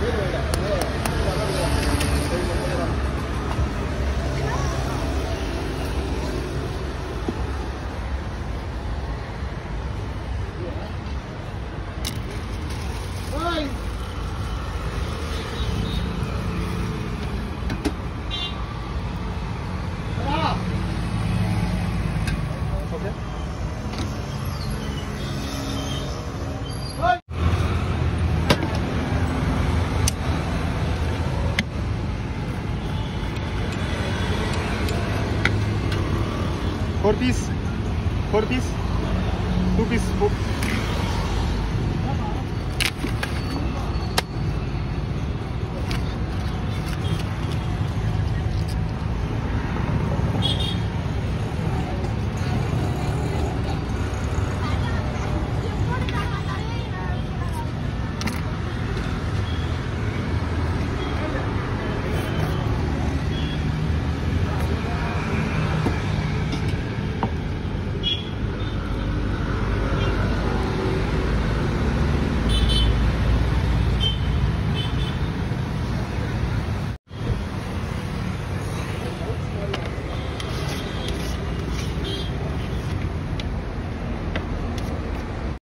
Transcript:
Good one. Four piece four piece two piece four